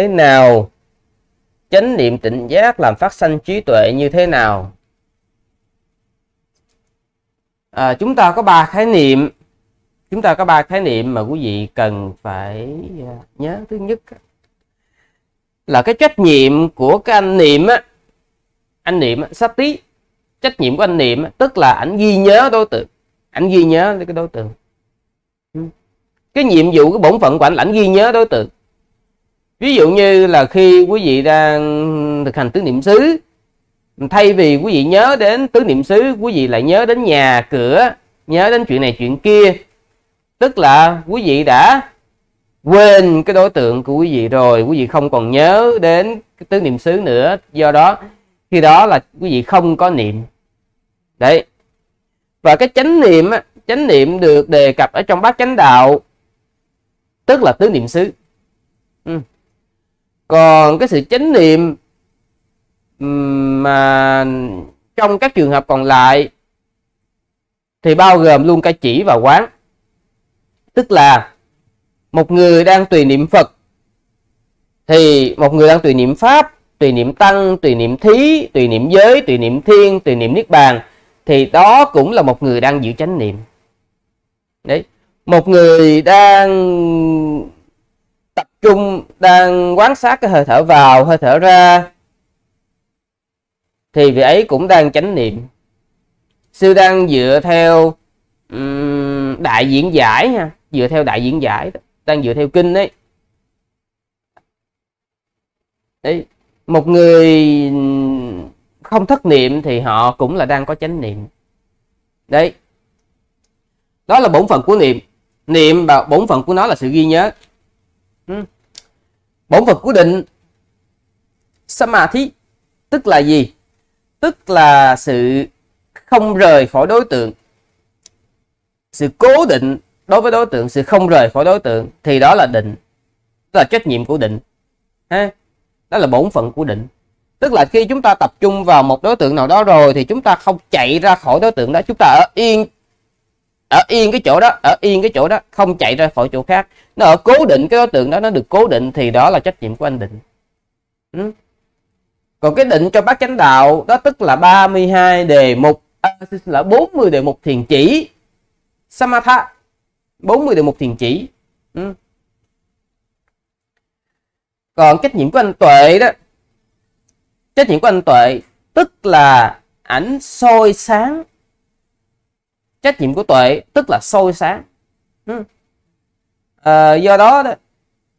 thế nào? Chánh niệm tỉnh giác làm phát sanh trí tuệ như thế nào? À, chúng ta có ba khái niệm. Chúng ta có ba khái niệm mà quý vị cần phải à, nhớ. Thứ nhất là cái trách nhiệm của cái anh niệm á. Anh niệm sát tí. Trách nhiệm của anh niệm tức là ảnh ghi nhớ đối tượng. Ảnh ghi nhớ cái đối tượng. Cái nhiệm vụ cái bổn phận của ảnh là ảnh ghi nhớ đối tượng ví dụ như là khi quý vị đang thực hành tứ niệm xứ thay vì quý vị nhớ đến tứ niệm xứ quý vị lại nhớ đến nhà cửa nhớ đến chuyện này chuyện kia. Tức là quý vị đã quên cái đối tượng của quý vị rồi quý vị không còn nhớ đến cái tứ niệm xứ nữa. Do đó khi đó là quý vị không có niệm. Đấy. Và cái chánh niệm á, chánh niệm được đề cập ở trong bát chánh đạo tức là tứ niệm xứ. Ừ còn cái sự chánh niệm mà trong các trường hợp còn lại thì bao gồm luôn cả chỉ và quán. Tức là một người đang tùy niệm Phật thì một người đang tùy niệm Pháp, tùy niệm Tăng, tùy niệm Thí, tùy niệm giới, tùy niệm Thiên, tùy niệm Niết Bàn thì đó cũng là một người đang giữ chánh niệm. Đấy, một người đang trung đang quan sát cái hơi thở vào hơi thở ra. Thì vị ấy cũng đang chánh niệm. Sư đang dựa theo um, đại diễn giải ha dựa theo đại diễn giải đang dựa theo kinh đấy đấy một người không thất niệm thì họ cũng là đang có chánh niệm. Đấy đó là bổn phận của niệm. Niệm và bổn phận của nó là sự ghi nhớ. Ừ. bổn phận của định, samadhi, tức là gì? Tức là sự không rời khỏi đối tượng. Sự cố định đối với đối tượng, sự không rời khỏi đối tượng, thì đó là định. Tức là trách nhiệm của định. Ha? Đó là bổn phận của định. Tức là khi chúng ta tập trung vào một đối tượng nào đó rồi, thì chúng ta không chạy ra khỏi đối tượng đó, chúng ta ở yên ở yên cái chỗ đó ở yên cái chỗ đó không chạy ra khỏi chỗ khác nó ở cố định cái đối tượng đó nó được cố định thì đó là trách nhiệm của anh định ừ. còn cái định cho bát chánh đạo đó tức là 32 đề mục à, là 40 đề mục thiền chỉ samatha 40 đề mục thiền chỉ ừ. còn trách nhiệm của anh tuệ đó trách nhiệm của anh tuệ tức là ảnh soi sáng trách nhiệm của tuệ tức là soi sáng ừ. à, do đó,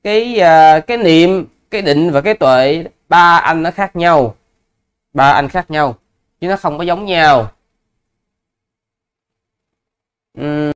cái ờ, cái niệm cái định và cái tuệ ba anh nó khác nhau ba anh khác nhau chứ nó không có giống nhau uhm.